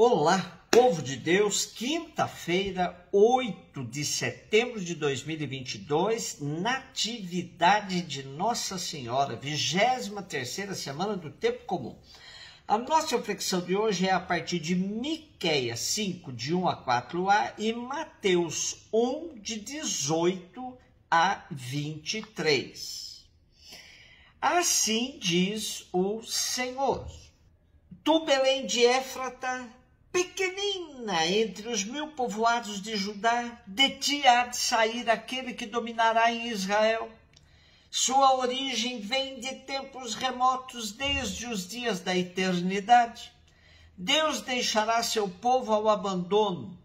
Olá, povo de Deus, quinta-feira, 8 de setembro de 2022, Natividade de Nossa Senhora, 23 semana do Tempo Comum. A nossa reflexão de hoje é a partir de Miqueias 5, de 1 a 4a, e Mateus 1, de 18 a 23. Assim diz o Senhor. Tu, Belém de Éfrata, pequenina entre os mil povoados de Judá, de ti há de sair aquele que dominará em Israel. Sua origem vem de tempos remotos, desde os dias da eternidade. Deus deixará seu povo ao abandono,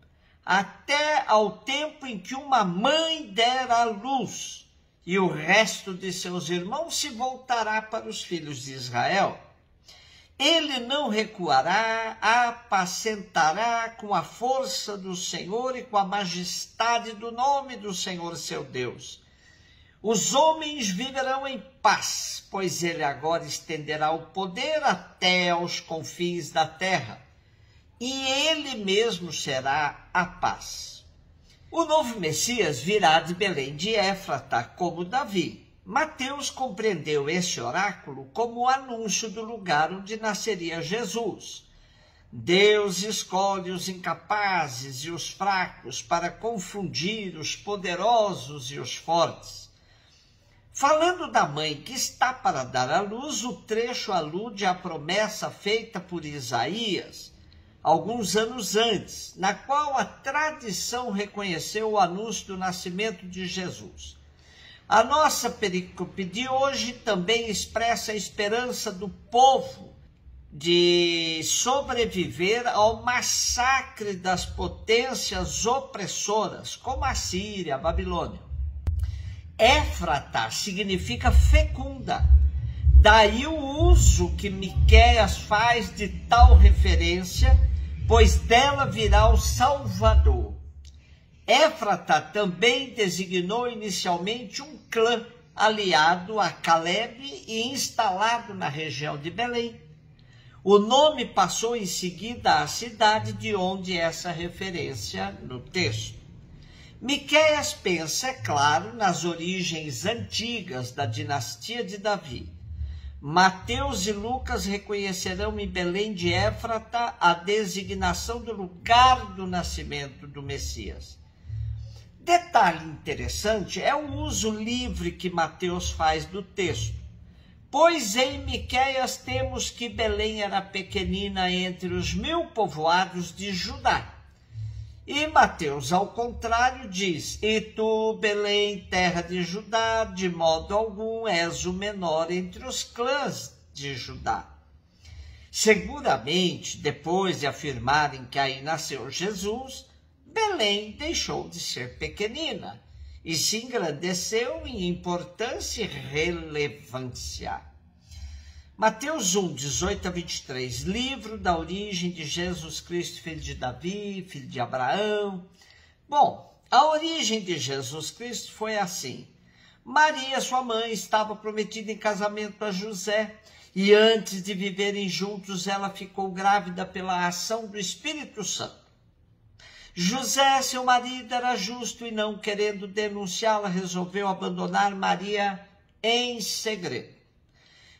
até ao tempo em que uma mãe der à luz, e o resto de seus irmãos se voltará para os filhos de Israel. Ele não recuará, apacentará com a força do Senhor e com a majestade do nome do Senhor seu Deus. Os homens viverão em paz, pois ele agora estenderá o poder até aos confins da terra, e ele mesmo será a paz. O novo Messias virá de Belém de Éfrata, como Davi, Mateus compreendeu esse oráculo como o anúncio do lugar onde nasceria Jesus. Deus escolhe os incapazes e os fracos para confundir os poderosos e os fortes. Falando da mãe que está para dar à luz, o trecho alude à promessa feita por Isaías alguns anos antes, na qual a tradição reconheceu o anúncio do nascimento de Jesus. A nossa perícope de hoje também expressa a esperança do povo de sobreviver ao massacre das potências opressoras, como a Síria, a Babilônia. Éfrata significa fecunda. Daí o uso que Miqueias faz de tal referência, pois dela virá o Salvador. Éfrata também designou inicialmente um clã aliado a Caleb e instalado na região de Belém. O nome passou em seguida à cidade de onde essa referência no texto. Miqueias pensa, é claro, nas origens antigas da dinastia de Davi. Mateus e Lucas reconhecerão em Belém de Éfrata a designação do lugar do nascimento do Messias. Detalhe interessante é o uso livre que Mateus faz do texto. Pois em Miqueias temos que Belém era pequenina entre os mil povoados de Judá. E Mateus, ao contrário, diz: E tu, Belém, terra de Judá, de modo algum és o menor entre os clãs de Judá. Seguramente, depois de afirmarem que aí nasceu Jesus, Belém deixou de ser pequenina e se engrandeceu em importância e relevância. Mateus 1, 18 a 23, livro da origem de Jesus Cristo, filho de Davi, filho de Abraão. Bom, a origem de Jesus Cristo foi assim. Maria, sua mãe, estava prometida em casamento a José, e antes de viverem juntos, ela ficou grávida pela ação do Espírito Santo. José, seu marido, era justo e não querendo denunciá-la, resolveu abandonar Maria em segredo.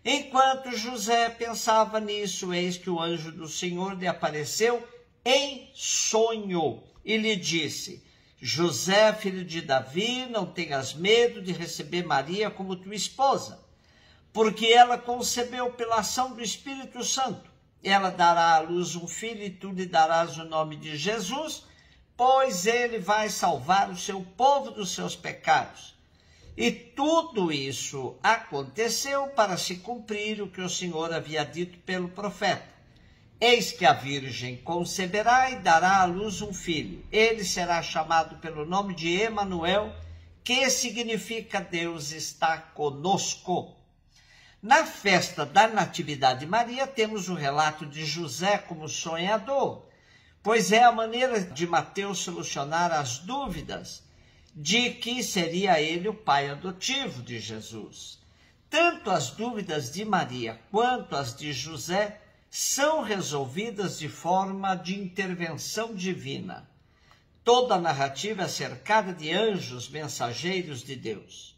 Enquanto José pensava nisso, eis que o anjo do Senhor lhe apareceu em sonho e lhe disse: José, filho de Davi, não tenhas medo de receber Maria como tua esposa, porque ela concebeu pela ação do Espírito Santo. Ela dará à luz um filho e tu lhe darás o nome de Jesus pois ele vai salvar o seu povo dos seus pecados. E tudo isso aconteceu para se cumprir o que o Senhor havia dito pelo profeta. Eis que a Virgem conceberá e dará à luz um filho. Ele será chamado pelo nome de Emanuel, que significa Deus está conosco. Na festa da Natividade de Maria, temos o relato de José como sonhador pois é a maneira de Mateus solucionar as dúvidas de que seria ele o pai adotivo de Jesus. Tanto as dúvidas de Maria quanto as de José são resolvidas de forma de intervenção divina. Toda a narrativa é cercada de anjos mensageiros de Deus.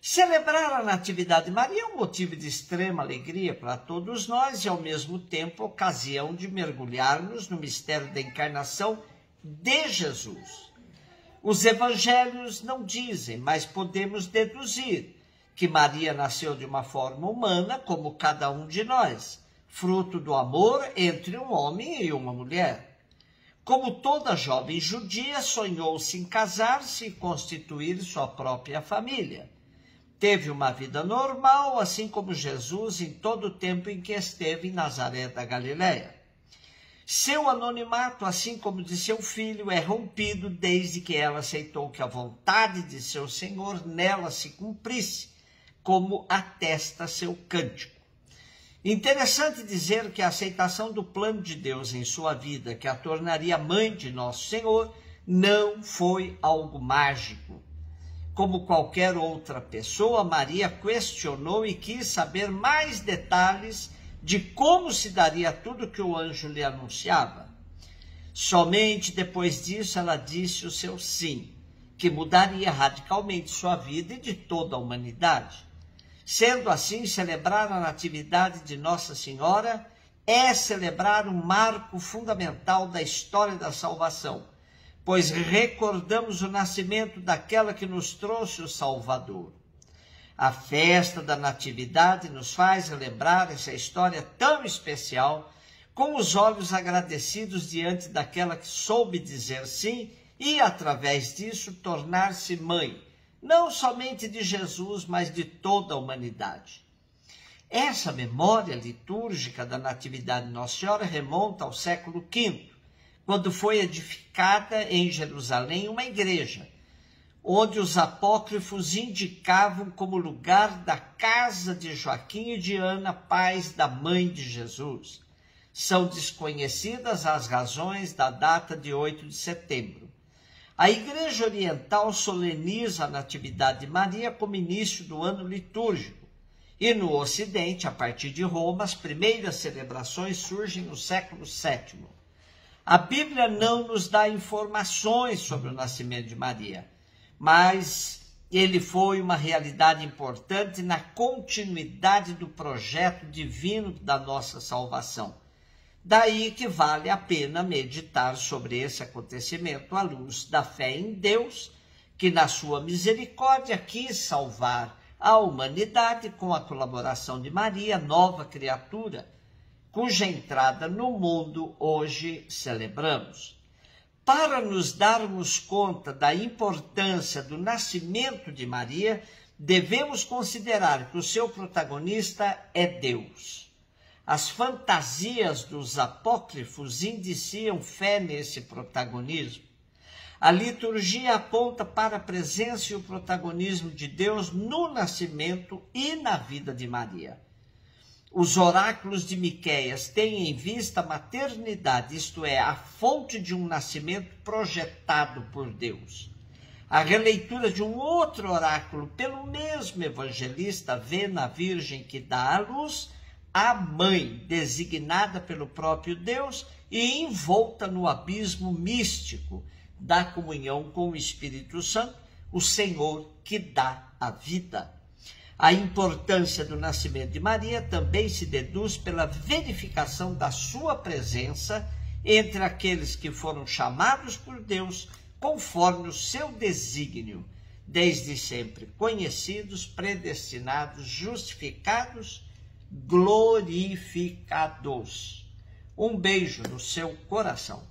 Celebrar a Natividade de Maria é um motivo de extrema alegria para todos nós e, ao mesmo tempo, ocasião de mergulharmos no mistério da encarnação de Jesus. Os evangelhos não dizem, mas podemos deduzir que Maria nasceu de uma forma humana, como cada um de nós fruto do amor entre um homem e uma mulher. Como toda jovem judia, sonhou-se em casar-se e constituir sua própria família. Teve uma vida normal, assim como Jesus em todo o tempo em que esteve em Nazaré da Galiléia. Seu anonimato, assim como de seu filho, é rompido desde que ela aceitou que a vontade de seu Senhor nela se cumprisse, como atesta seu cântico. Interessante dizer que a aceitação do plano de Deus em sua vida, que a tornaria mãe de nosso Senhor, não foi algo mágico. Como qualquer outra pessoa, Maria questionou e quis saber mais detalhes de como se daria tudo que o anjo lhe anunciava. Somente depois disso ela disse o seu sim, que mudaria radicalmente sua vida e de toda a humanidade. Sendo assim, celebrar a Natividade de Nossa Senhora é celebrar um marco fundamental da história da salvação, pois recordamos o nascimento daquela que nos trouxe o Salvador. A festa da Natividade nos faz relembrar essa história tão especial, com os olhos agradecidos diante daquela que soube dizer sim e, através disso, tornar-se mãe não somente de Jesus, mas de toda a humanidade. Essa memória litúrgica da Natividade de Nossa Senhora remonta ao século V, quando foi edificada em Jerusalém uma igreja, onde os apócrifos indicavam como lugar da casa de Joaquim e de Ana, pais da mãe de Jesus. São desconhecidas as razões da data de 8 de setembro. A Igreja Oriental soleniza a Natividade de Maria como início do ano litúrgico. E no Ocidente, a partir de Roma, as primeiras celebrações surgem no século VII. A Bíblia não nos dá informações sobre o nascimento de Maria, mas ele foi uma realidade importante na continuidade do projeto divino da nossa salvação. Daí que vale a pena meditar sobre esse acontecimento à luz da fé em Deus, que na sua misericórdia quis salvar a humanidade com a colaboração de Maria, nova criatura, cuja entrada no mundo hoje celebramos. Para nos darmos conta da importância do nascimento de Maria, devemos considerar que o seu protagonista é Deus. As fantasias dos apócrifos indiciam fé nesse protagonismo. A liturgia aponta para a presença e o protagonismo de Deus no nascimento e na vida de Maria. Os oráculos de Miqueias têm em vista a maternidade, isto é, a fonte de um nascimento projetado por Deus. A releitura de um outro oráculo pelo mesmo evangelista vê na Virgem que dá à luz a mãe designada pelo próprio Deus e envolta no abismo místico da comunhão com o Espírito Santo, o Senhor que dá a vida. A importância do nascimento de Maria também se deduz pela verificação da sua presença entre aqueles que foram chamados por Deus conforme o seu desígnio, desde sempre conhecidos, predestinados, justificados glorificados. Um beijo no seu coração.